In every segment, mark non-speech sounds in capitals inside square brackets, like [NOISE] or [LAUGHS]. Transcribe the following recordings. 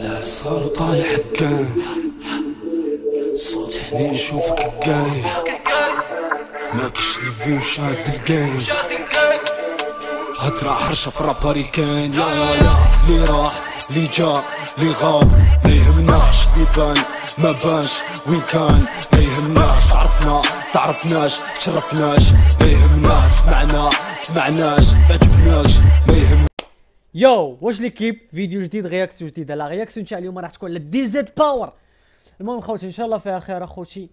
خلع الصار طالع حكاي صوت هني نشوفك جاي ماكش الفي وشاد الجاي. هضرة حرشة في راباري كان يا يا يا. لي راح لي جا لي غاب ما يهمناش لي بان ما بانش. وين كان؟ ما يهمناش تعرفنا تعرفناش. شرفناش ما يهمناش سمعنا سمعناش. ما عجبناش. ما يهمناش yo واش l'équipe؟ فيديو جديد réaction جديده la réaction تاع اليوم راح تكون على DZ Power المهم خوتي إن شاء الله فيها خير أخوتي.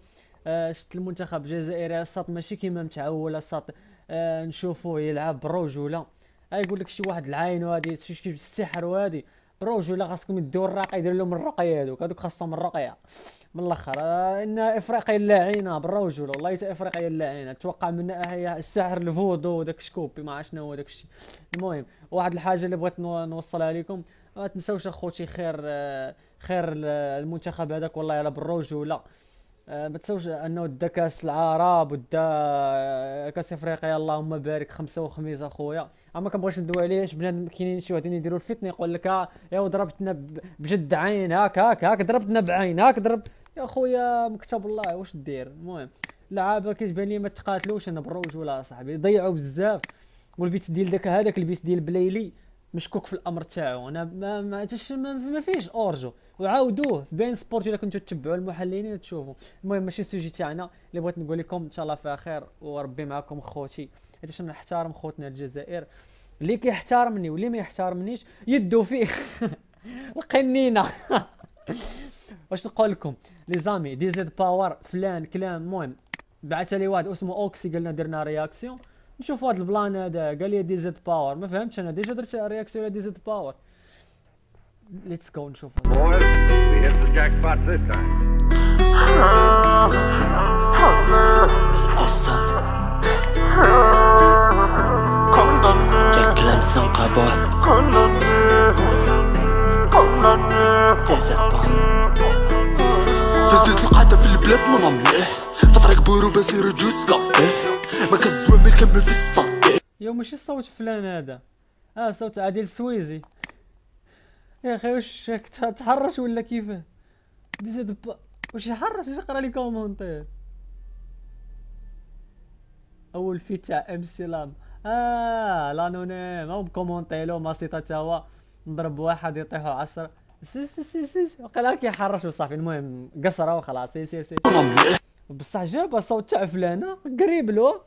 آه شفت المنتخب الجزائري الساط ماشي كيما متعول الساط آه نشوفوه يلعب بالرجوله آه يقول لك شي واحد العين وهادي السحر وهادي. بالرجوله خاصكم يديو الراقي يدير لهم الرقيه هذوك هذوك خاصهم الرقية. من الأخر آه إن إفريقيا اللاعينة بالرجوله والله حتى إفريقيا اللاعينة. توقع منها هي السحر الفودو داك شكوبي ما عرفت شنو هو داك الشيء. المهم واحد الحاجة اللي بغيت نو- نوصلها لكم ما تنساوش أخوتي خير آه، خير ال- المنتخب هذاك والله يلا بالرجوله ما تنساوش انه دا كاس العرب ودا آه، كاس افريقيا اللهم بارك خمسة وخميس اخويا. اما كنبغيش ندوي عليه بنادم كاينين شي واحدين يديروا الفتنة يقول لك ها يا ضربتنا بجد عين هاك هاك هاك ضربتنا بعين هاك ضرب. يا خويا مكتب الله واش دير؟ المهم لعابه كتبان لي ما تقاتلوش أنا بالرجوله صاحبي ضيعوا بزاف. وال but ديال داك هذاك ال but ديال بليلي. مشكوك في الأمر تاعو. أنا ما ما, ما, ما فيش hors-jeu. وعاودوه في beIN Sports إلا كنتو تتبعوا المحللين تشوفوا. المهم ماشي ال sujet تاعنا اللي بغيت نقول لكم إن شاء الله فيها خير وربي معكم خوتي. حيت نحترم خوتنا الجزائر. اللي كيحترمني واللي ما يحترمنيش يدو فيه [LAUGHS] القنينة. [LAUGHS] واش نقول لكم؟ les amis DZ Power Flenn كلام. المهم بعث لي واحد اسمه أوكسي قالنا درنا réaction. نشوف هذا ال plan هذا قال لي DZ Power ما فهمتش أنا déjà درت réaction على DZ Power let's go نشوف. Boys, we hit the jackpot this time. جاك لمسن قبر فزدت القعدة في البلاد مليح. فطرك بورو بسير جوز كافيه ما ما نكمل في السطاطي يو ماشي صوت فلان هذا؟ آه صوت عادل سويزي. يا أخي واش تحرش ولا كيفاه دي زد با واش يحرش؟ اش قرا لي كومونتير أول في تاع إم سي لام آه لانونيم أو كومونتيلو ماسيطا تا هو نضرب واحد يطيحوا عشرة. سي سي سي سي وقيلا كيحرش وصافي. المهم قصره وخلاص. سي سي سي بصح جاب الصوت تاع فلانة قريب له.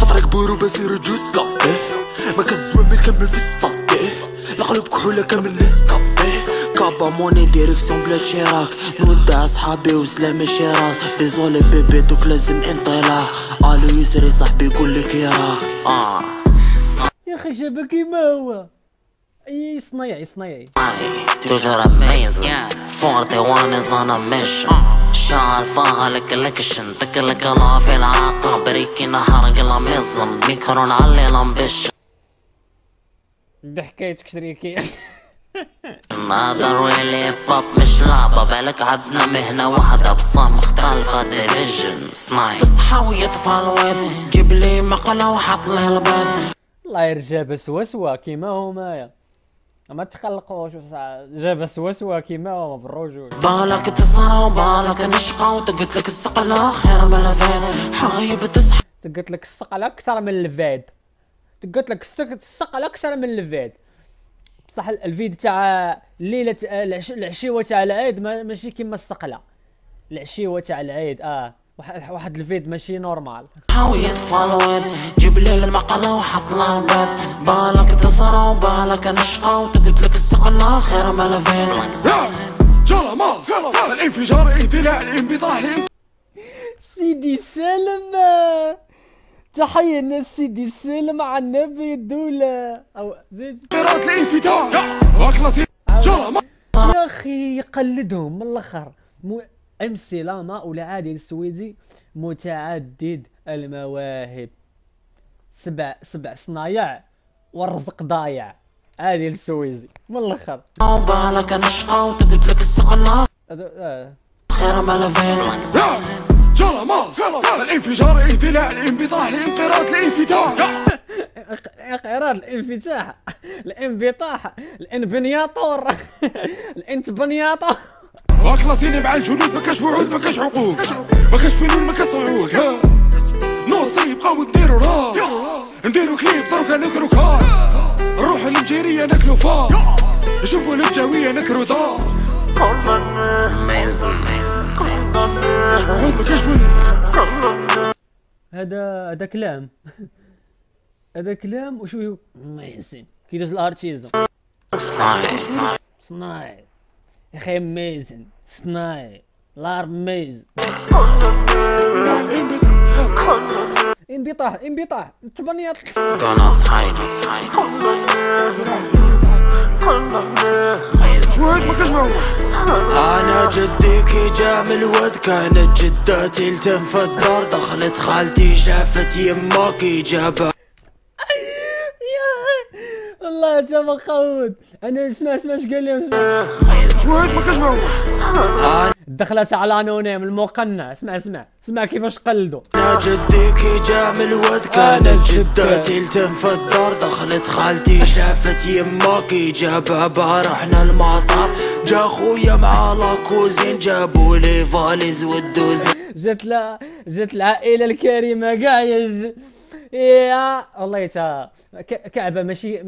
فطرك بورو بسير جوز كافيه ما كزوى ما نكمل في السطاطي القلوب كحولة كامل نسكافيه كابا موني ديريكسيون بلا شراك نودع أصحابي وسلام الشراس ديزولي بيبي دوك لازم انطلاق. آلو يسري صاحبي يقول لك يا راك. آه. يا أخي جابها كيما هو؟ إي صنيعي صنيعي. toujours amazing Forte on a mission. شعر فاهلك الاكشن تكلك الله في العاقة بريكي نهار قلا ميزن ميكرون علي الأمبيشن. بحكايتك شريكي. هذا رويلي باب مش لعبة بالك عندنا مهنة واحدة بصح مختلفة ديفيجن سنايب تصحى ويطفى الويض جيب لي مقلة وحط لي البيض الله يرجع سوا سوا كيما هما. ما تقلقوش جاب سوا سوا كيما هما بالرجول بالك تصرى وبالك نشقى وتقلت لك السقلة خير من الفيض. حغيب تصحى تقلت لك الثقل أكثر من الفاد تقلت لك الثقل أكثر من الفاد بصح ال- الفيد تاع الليلة تاع العش- العشيوة تاع العيد ما- ماشي كيما الثقله العشيوة تاع العيد آه. واحد الفيد ماشي نورمال. حاول يطفى الويض جيب لي المقلة وحط لها البيض بالك تصرى وبالك نشقى وتقلت لك السقلة خير من الفيض جرى ماس الانفجار اندلاع الانبطاح سيدي سالم تحية لنا سيدي سالم على النبي الدولة أو زيد. انقراض الانفتاح يا أخي يقلدهم من الأخر. مو ام سي لاما عادل السويدي متعدد المواهب. سبع سبع صنايع والرزق ضايع. عادل السويدي. من الأخر؟ وبالك نشقى وتقلت لك السقلة هذا- آه. خير ماس الانفجار اندلاع الانبطاح الانقراض الانفتاح اقرار الانفتاح. الانبطاح. الانبنياطور. [LAUGHS] الانتبنياطور. كلاسيني مع الجنود ما كاش وعود ما كاش عقود. ما كاش فنون ما كاش صعود. نوصي بقاو نديرو راه نديرو كليب دروكا نكرو كار نروحو للجيرية ناكلو فار نشوفو البجاوية نكرو دار ما هذا هذا كلام. [LAUGHS] هذا كلام وشو هو ميزن كيدوز الأرتيزم. صناعي. يا أخي ميزن صناعي لار ميز انبطاح انبطاح معود أنا جدي كي جا من الود كانت جدتي لتم في الدار. دخلت خالتي شافت يما كي جابها. والله انت مخود أنا اسمع اسمع إيش قال لي اسمع. وعود ما كاش معود دخلت على انونيم المقنع. اسمع اسمع. اسمع كيفاش قلدوا أنا جدي كي جا من الود كانت جدتي لتم في الدار. دخلت خالتي شافت يما كي جابها رحنا المطار جا خويا مع لاكوزين جابوا لي فاليز والدوزين. جات لا جات العائلة الكريمة كاع يا يا والله تا كعبة ماشي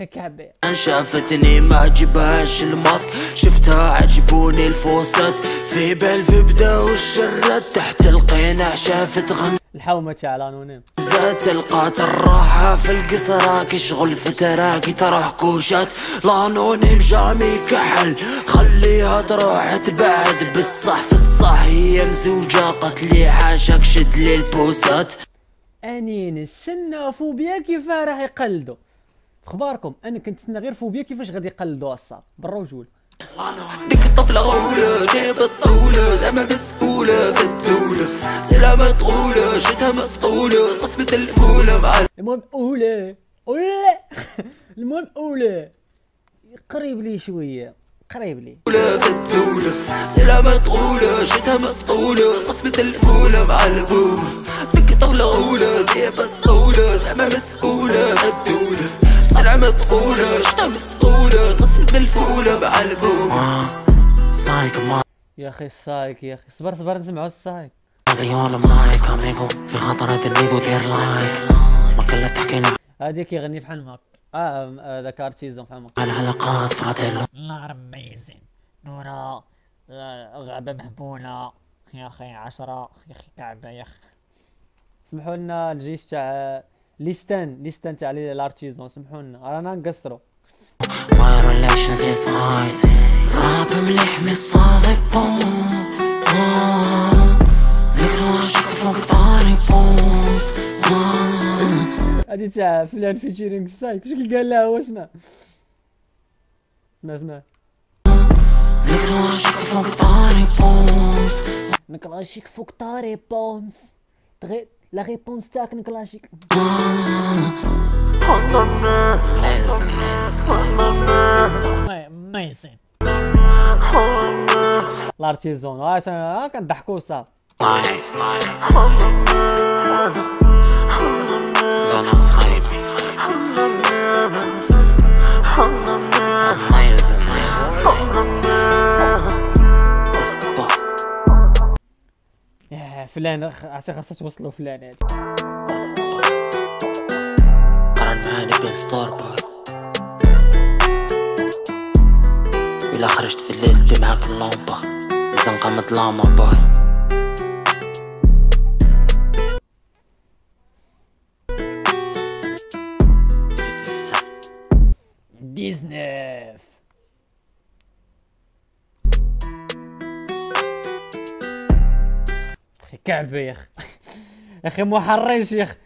كعبه شافتني ما عجبهاش الماسك شفتها عجبوني الفوسات. في بالف بداو الشرات تحت القناع شافت الحومة تاع الانونيم غمزات لقات الراحة في القصرة كشغل فتراكي تروح كوشات لانوني بجامي كحل خليها تروح تبعد. بالصح في الصح هي مزوجة قتلي حاشاك شد لي البوسات أنين نستنى فوبيا كيفاه راح يقلدوا اخباركم أنا كنت نتسنى غير فوبيا كيفاش غادي يقلدوا الصاد بالرجول ديك الطفلة غولة جايبة الطولة زعما مسؤولة في الدولة. سلامة طولة شتها مسطولة قسمة الفولة مع المهم أولى أولى. [LAUGHS] المهم أولى. قريب لي شوية قريب لي. في الدولة. سلامة طولة شتها مسطولة قسمة الفولة مع البومة ديك طفلة غولة جايبة الطولة زعما مسؤولة في الدولة. سلامة طولة شتها مسطولة. قسمة الفولة مع البومة سايك ما يا أخي السايك يا أخي. صبر صبر نسمعوا السايك. فيولا مايك اميغو في خطرات النيفو دير لايك. ما كلا تحكينا هذيك يغني في حلمك. آه آه، ذاك ارتيزون في حلمك. عن علاقات فراتيلو نار ميزن نورا آه، غابة مهبولة. يا أخي عشرة يا أخي كعبة يا أخي. سمحوا لنا الجيش تاع ليستان ليستان تاع لي- الارتيزون سمحوا لنا رانا نقصروا راب مليح بوم. هذه تاع فلان فيتشيرينغ السايك شو كي قال له هو اسمع. اسمع اسمع. نكراشك فوق طاري بوز. نكلاشيك فوق طاري بونس تغي لا ريبونس تاعك ها سا- ها كنضحكوا صاف نايس نايس أنا صاحبي فلان خ- عرفتي خاصها توصلوا فلان هادي معاني بين إلا خرجت في الليل دي معاك اللومبا لازم قامت لاما بوي ديزنيف أخي كعبه يا أخي أخي محرش يا أخي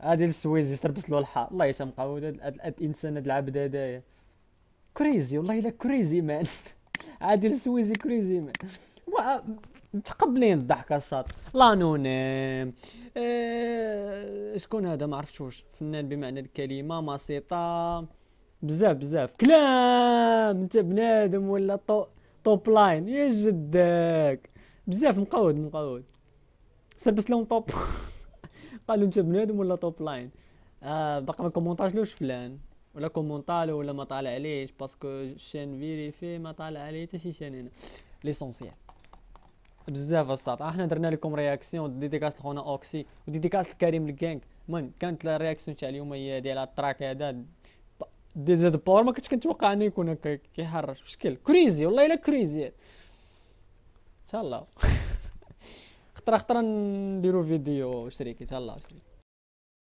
هادي السويزي تربس له الحار الله يسامحه. هاد هاد- الانسان هاد العبد هدايا. كريزي والله إلا كريزي مان. [LAUGHS] عادي السويزي كريزي مان. متقبلين الضحكة الساط لانونيم آه، شكون هذا؟ ما عرفتش واش فنان بمعنى الكلمة مسيطه بزاف بزاف. كلام! انت بنادم ولا طو توب لاين يا جدك! بزاف مقود مقود سلبس لهم طوب قالوا انت بنادم ولا توب لاين آه باقي ما كومونطاجلوش فلان ولا كومونطالو ولا ما طالع عليهش باسكو الشين فيريفي ما طالع عليه حتى شي شين هنا ليسونسيال بزاف الساط إحنا درنا لكم رياكسيون ديديكاس لخونا اوكسي وديديكاس لكريم الكانك المهم كانت الرياكسيون تاع اليوم هي ديال التراك هذا DZ Power ما كنتش كنتوقع انه يكون هكا كيحرش بشكل crazy والله الا crazy الله خطره خطره نديرو فيديو شريكي الله شريكي.